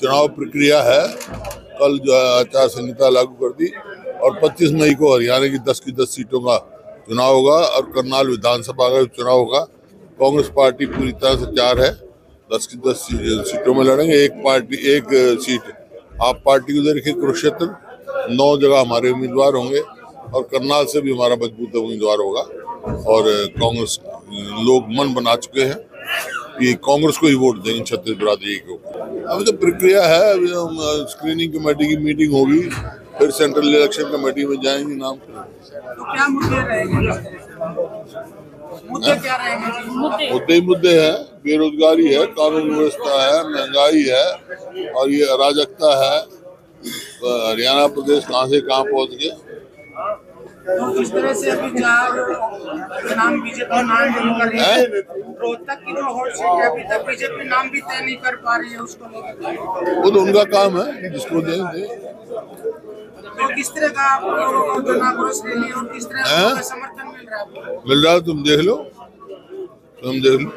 चुनाव प्रक्रिया है, कल जो है आचार संहिता लागू कर दी और 25 मई को हरियाणा की 10 की 10 सीटों का चुनाव होगा और करनाल विधानसभा का चुनाव होगा। कांग्रेस पार्टी पूरी तरह से तैयार है 10 की 10 सीटों में लड़ेंगे। एक पार्टी, एक सीट। आप पार्टी को देखिए, कुरुक्षेत्र, नौ जगह हमारे उम्मीदवार होंगे और करनाल से भी हमारा मज़बूत उम्मीदवार होगा। और कांग्रेस लोग मन बना चुके हैं कि कांग्रेस को ही वोट देंगे छत्तीस बिरादरी को अभी तो प्रक्रिया है अभी हम स्क्रीनिंग कमेटी की मीटिंग होगी फिर सेंट्रल इलेक्शन कमेटी में जाएँगे नाम। तो क्या मुद्दे मुद्दे क्या रहेंगे? मुद्दे। ही मुद्दे हैं। बेरोजगारी है कानून व्यवस्था है महँगाई है और ये अराजकता है। हरियाणा प्रदेश कहाँ से कहाँ पहुँच गए तो जिस तरह से अभी चार नाम बीजेपी नाम जो बीजेपी नाम भी तय नहीं कर पा रही है उसको खुद वो तो उनका काम है जिसको दे, दे। तो किस तरह का जन आक्रोश रैली और किस तरह का समर्थन मिल रहा है मिल रहा है तुम देख लो। तुम देख लो।